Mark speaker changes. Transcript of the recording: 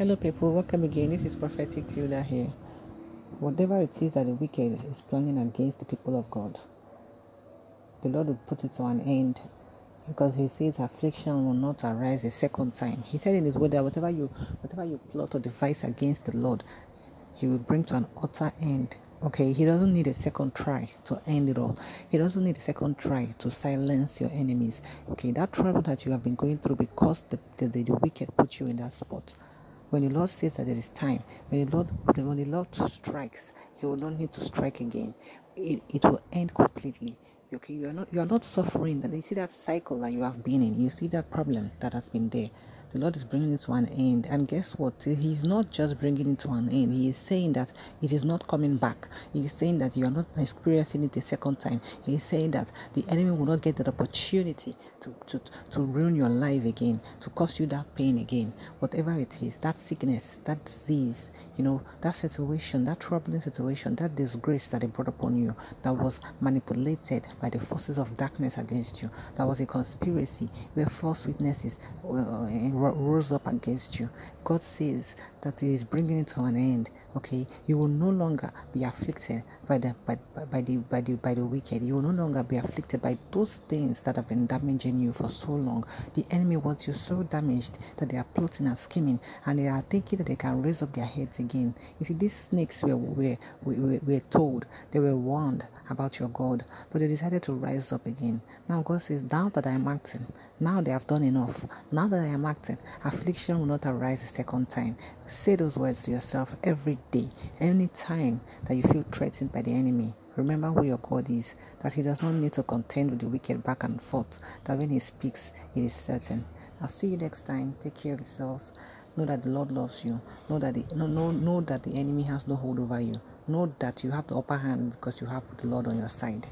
Speaker 1: Hello, people. Welcome again. This is Prophetic Tilda here. Whatever it is that the wicked is planning against the people of God, the Lord will put it to an end because He says affliction will not arise a second time. He said in His word that whatever you, whatever you plot or devise against the Lord, He will bring to an utter end. Okay, He doesn't need a second try to end it all. He doesn't need a second try to silence your enemies. Okay, that trouble that you have been going through because the, the, the, the wicked put you in that spot when the Lord says that there is time, when the Lord when the Lord strikes, He will not need to strike again. It, it will end completely. Okay, you are not you are not suffering. That you see that cycle that you have been in. You see that problem that has been there. The Lord is bringing it to an end. And guess what? He's not just bringing it to an end. He is saying that it is not coming back. He is saying that you are not experiencing it a second time. He is saying that the enemy will not get that opportunity to, to, to ruin your life again, to cause you that pain again. Whatever it is, that sickness, that disease, you know, that situation, that troubling situation, that disgrace that they brought upon you, that was manipulated by the forces of darkness against you, that was a conspiracy where false witnesses uh, rose up against you. God says that He is bringing it to an end. Okay, you will no longer be afflicted by the by, by the by the by the wicked. You will no longer be afflicted by those things that have been damaging you for so long. The enemy wants you so damaged that they are plotting and scheming, and they are thinking that they can raise up their heads again. You see, these snakes were were, were, were told, they were warned about your God, but they decided to rise up again. Now God says, now that I am acting, now they have done enough. Now that I am acting, affliction will not arise a second time. Say those words to yourself every day, any time that you feel threatened by the enemy. Remember who your God is, that He does not need to contend with the wicked back and forth, that when He speaks, it is certain. I'll see you next time. Take care of yourselves. Know that the Lord loves you. Know that the, know, know, know that the enemy has no hold over you. Know that you have the upper hand because you have the Lord on your side.